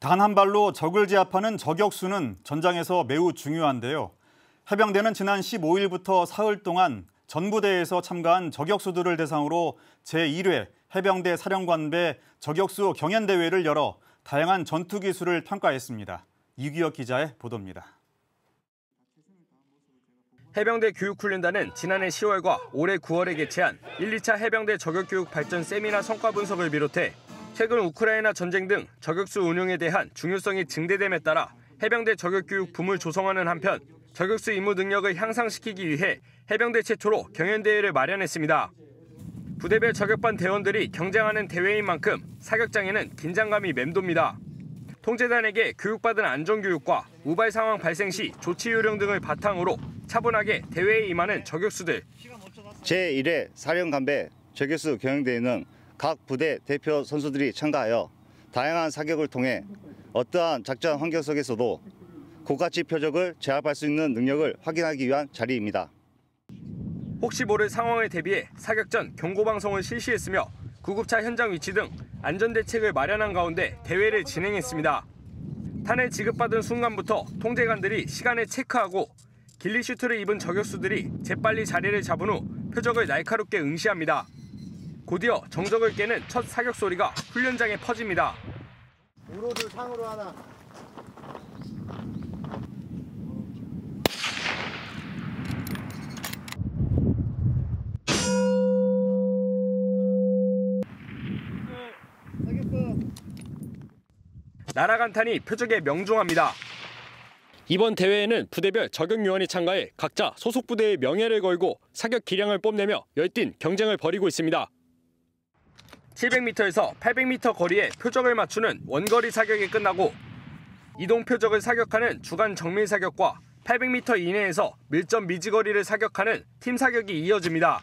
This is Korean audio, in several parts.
단 한 발로 적을 제압하는 저격수는 전장에서 매우 중요한데요. 해병대는 지난 15일부터 사흘 동안 전부대에서 참가한 저격수들을 대상으로 제1회 해병대 사령관배 저격수 경연대회를 열어 다양한 전투 기술을 평가했습니다. 이규혁 기자의 보도입니다. 해병대 교육훈련단은 지난해 10월과 올해 9월에 개최한 1, 2차 해병대 저격교육 발전 세미나 성과 분석을 비롯해 최근 우크라이나 전쟁 등 저격수 운용에 대한 중요성이 증대됨에 따라 해병대 저격 교육 부을 조성하는 한편 저격수 임무 능력을 향상시키기 위해 해병대 최초로 경연 대회를 마련했습니다. 부대별 저격반 대원들이 경쟁하는 대회인 만큼 사격장에는 긴장감이 맴돕니다. 통제단에게 교육받은 안전교육과 우발 상황 발생 시 조치 요령 등을 바탕으로 차분하게 대회에 임하는 저격수들. 제1회 사령간배 저격수 경영대회는 각 부대 대표 선수들이 참가하여 다양한 사격을 통해 어떠한 작전 환경 속에서도 고가치 표적을 제압할 수 있는 능력을 확인하기 위한 자리입니다. 혹시 모를 상황에 대비해 사격 전 경고 방송을 실시했으며 구급차 현장 위치 등 안전 대책을 마련한 가운데 대회를 진행했습니다. 탄을 지급받은 순간부터 통제관들이 시간을 체크하고 길리 슈트를 입은 저격수들이 재빨리 자리를 잡은 후 표적을 날카롭게 응시합니다. 곧이어 정적을 깨는 첫 사격 소리가 훈련장에 퍼집니다. 우로를 상으로 하나. 날아간 탄이 표적에 명중합니다. 이번 대회에는 부대별 저격 요원이 참가해 각자 소속 부대의 명예를 걸고 사격 기량을 뽐내며 열띤 경쟁을 벌이고 있습니다. 700m에서 800m 거리에 표적을 맞추는 원거리 사격이 끝나고 이동 표적을 사격하는 주간 정밀 사격과 800m 이내에서 밀점 미지거리를 사격하는 팀 사격이 이어집니다.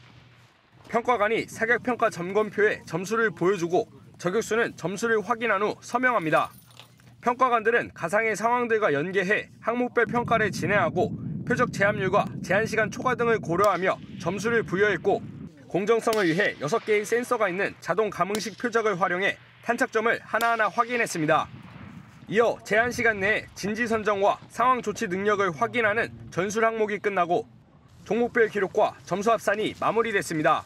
평가관이 사격 평가 점검표에 점수를 보여주고 저격수는 점수를 확인한 후 서명합니다. 평가관들은 가상의 상황들과 연계해 항목별 평가를 진행하고 표적 제압률과 제한 시간 초과 등을 고려하며 점수를 부여했고 공정성을 위해 6개의 센서가 있는 자동 감응식 표적을 활용해 탄착점을 하나하나 확인했습니다. 이어 제한 시간 내에 진지 선정과 상황 조치 능력을 확인하는 전술 항목이 끝나고 종목별 기록과 점수 합산이 마무리됐습니다.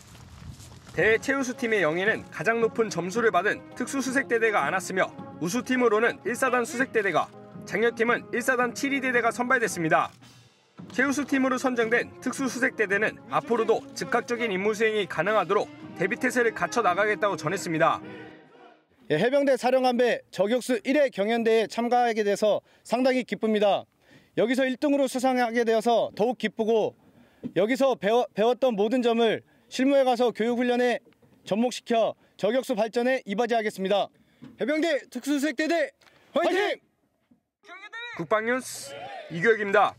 대회 최우수팀의 영예는 가장 높은 점수를 받은 특수수색대대가 안았으며 우수팀으로는 1사단 수색대대가, 장려팀은 1사단 7위대대가 선발됐습니다. 최우수팀으로 선정된 특수수색대대는 앞으로도 즉각적인 임무 수행이 가능하도록 대비 태세를 갖춰 나가겠다고 전했습니다. 예, 해병대 사령한배 저격수 1회 경연대회에 참가하게 돼서 상당히 기쁩니다. 여기서 1등으로 수상하게 되어서 더욱 기쁘고 여기서 배워, 배웠던 모든 점을 실무에 가서 교육훈련에 접목시켜 저격수 발전에 이바지하겠습니다. 해병대 특수수색대대 화이팅! 국방뉴스 이규혁입니다.